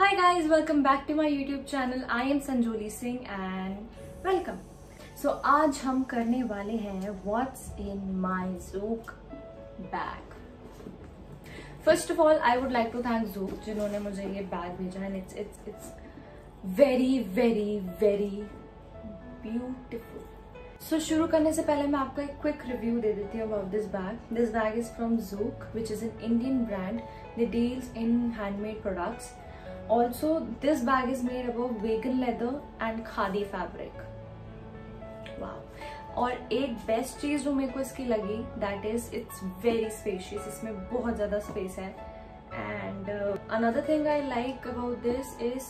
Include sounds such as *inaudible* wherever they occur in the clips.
Hi guys, welcome back to my YouTube channel. I am Sanjoli Singh and welcome. So आज हम करने वाले हैं What's in my Zook bag. First of all, I would like to thank Zook जिन्होंने मुझे ये bag भेजा and it's it's it's very very very beautiful. so, शुरू करने से पहले मैं आपको एक क्विक रिव्यू दे देती हूँ about this bag this bag is from Zouk which is an Indian brand the deals in handmade products also this bag is made about vegan leather and khadi fabric वाह और एक best चीज़ जो मेरे को इसकी लगी that is it's very spacious इसमें बहुत ज़्यादा स्पेस है. And another thing I like about this is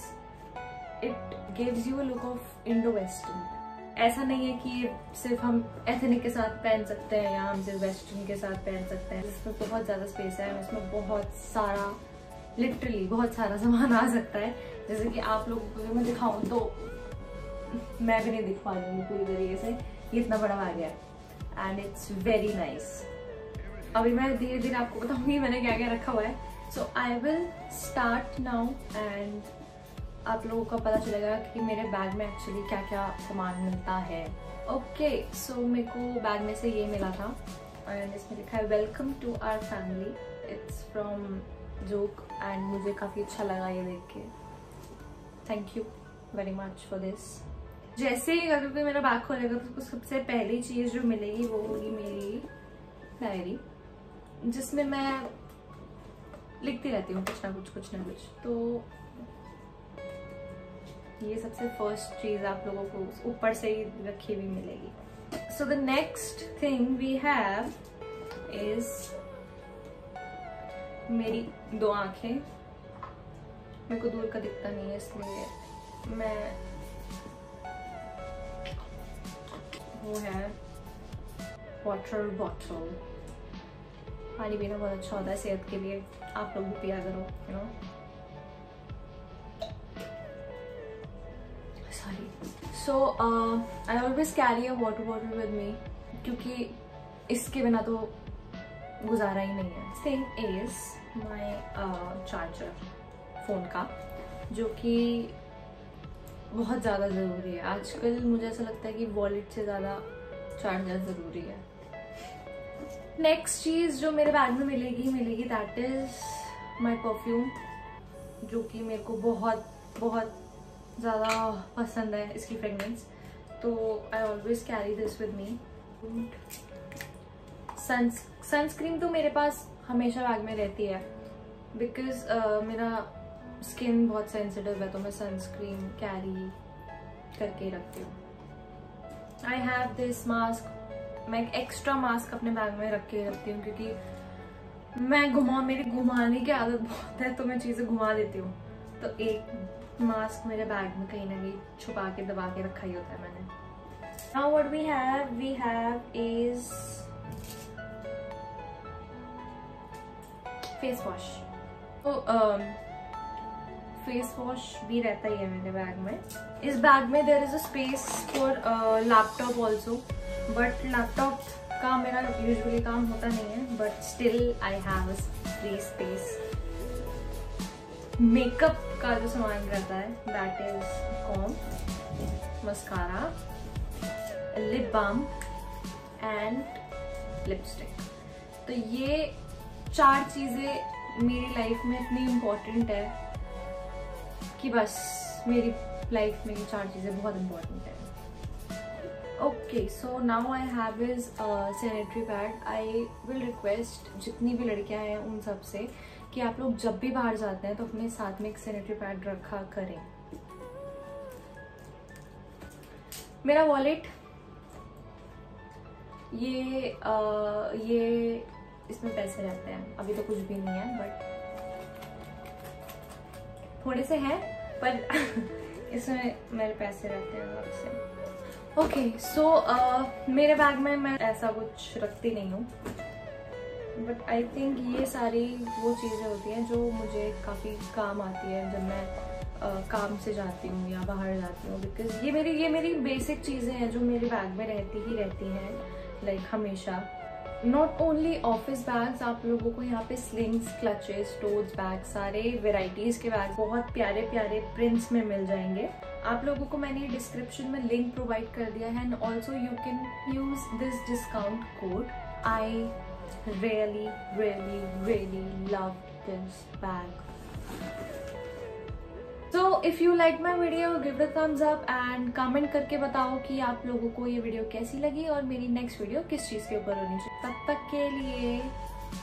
it gives you a look of Indo western ऐसा नहीं है कि ये सिर्फ़ हम एथनिक के साथ पहन सकते हैं या हम सिर्फ़ वेस्टर्न के साथ पहन सकते हैं। इसमें बहुत ज़्यादा स्पेस है इसमें बहुत सारा लिटरली बहुत सारा सामान आ सकता है। जैसे कि आप लोगों को मैं दिखाऊँ तो मैं भी नहीं दिख पा रही पूरी तरीके से। ये इतना बड़ा आ गया। एंड इट्स वेरी नाइस अभी मैं धीरे धीरे आपको बताऊँगी मैंने क्या क्या रखा हुआ है। So I will start now and आप लोगों को पता चलेगा कि मेरे बैग में एक्चुअली क्या क्या सामान मिलता है। ओके सो मेरे को बैग में से ये मिला था। एंड इसमें लिखा है welcome to our family it's from Zouk and मुझे काफ़ी अच्छा लगा ये देख के। Thank you very much for this जैसे ही अगर कोई मेरा बैग खोलेगा तो सबसे पहली चीज़ जो मिलेगी वो होगी मेरी डायरी जिसमें मैं लिखती रहती हूँ कुछ ना कुछ कुछ ना कुछ। तो ये सबसे फ़र्स्ट चीज़ आप लोगों को ऊपर से ही रखी हुई मिलेगी। So the next thing we have is मेरी दो आँखें। मेरे को दूर का दिखता नहीं है, इसलिए मैं वो है वाटर बॉटल पानी पीना बहुत अच्छा होता है सेहत के लिए। आप लोग भी पिया करो you know so I always carry a water bottle with me क्योंकि इसके बिना तो गुजारा ही नहीं है। Thing is my charger phone का, जो कि बहुत ज़्यादा ज़रूरी है। आजकल मुझे ऐसा लगता है कि वॉलेट से ज़्यादा चार्जर ज़रूरी है। नेक्स्ट चीज़ जो मेरे बैग में मिलेगी मिलेगी दैट इज़ माई परफ्यूम जो कि मेरे को बहुत बहुत ज़्यादा पसंद है इसकी फ्रेगनेंस तो I always carry this with me sunscreen तो मेरे पास हमेशा बैग में रहती है। बिकॉज़ uh, मेरा स्किन बहुत सेंसिटिव है तो मैं सनस्क्रीन कैरी करके रखती हूँ। आई हैव दिस मास्क मैं एक एक्स्ट्रा मास्क अपने बैग में रख के रखती हूँ क्योंकि मैं घुमा मेरी घुमाने की आदत बहुत है तो मैं चीज़ें घुमा देती हूँ। तो एक मास्क मेरे बैग में कहीं ना कहीं छुपा के दबा के रखा ही होता है मैंने। Now what we have, we have is face wash तो फेस वॉश भी रहता ही है मेरे बैग में। इस बैग में there is a space for laptop also but laptop का मेरा यूजुअली काम होता नहीं है but still I have free space makeup का जो सामान रहता है that is comb mascara lip balm and lipstick तो ये चार चीज़ें मेरी लाइफ में इतनी इम्पोर्टेंट है कि बस मेरी लाइफ में ये चार चीज़ें बहुत इम्पोर्टेंट है। Okay so now I have is sanitary pad I will request जितनी भी लड़कियाँ हैं उन सबसे कि आप लोग जब भी बाहर जाते हैं तो अपने साथ में एक सैनिटरी पैड रखा करें। मेरा वॉलेट ये आ, ये इसमें पैसे रहते हैं। अभी तो कुछ भी नहीं है बट थोड़े से हैं पर *laughs* इसमें मेरे पैसे रहते हैं अलग से ओके सो मेरे बैग में मैं ऐसा कुछ रखती नहीं हूँ। बट आई थिंक ये सारी वो चीज़ें होती हैं जो मुझे काफ़ी काम आती है जब मैं uh, काम से जाती हूँ या बाहर जाती हूँ। बिकॉज़ ये मेरी ये मेरी बेसिक चीज़ें हैं जो मेरे बैग में रहती ही रहती हैं लाइक like, हमेशा। नॉट ओनली ऑफ़िस बैग्स आप लोगों को यहाँ पे स्लिंग्स क्लचेस टोज बैग सारे वेराइटीज के बैग बहुत प्यारे प्यारे प्रिंट्स में मिल जाएँगे। आप लोगों को मैंने डिस्क्रिप्शन में लिंक प्रोवाइड कर दिया है and also you can use this discount code I really really really love this bag so if you like my video give the thumbs up and comment करके बताओ कि आप लोगों को ये वीडियो कैसी लगी और मेरी नेक्स्ट वीडियो किस चीज़ के ऊपर होनी चाहिए। तब तक के लिए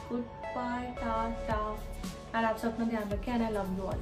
गुड बाय टाटा एंड आप सब अपना ध्यान रखें and I love you all